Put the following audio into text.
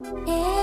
え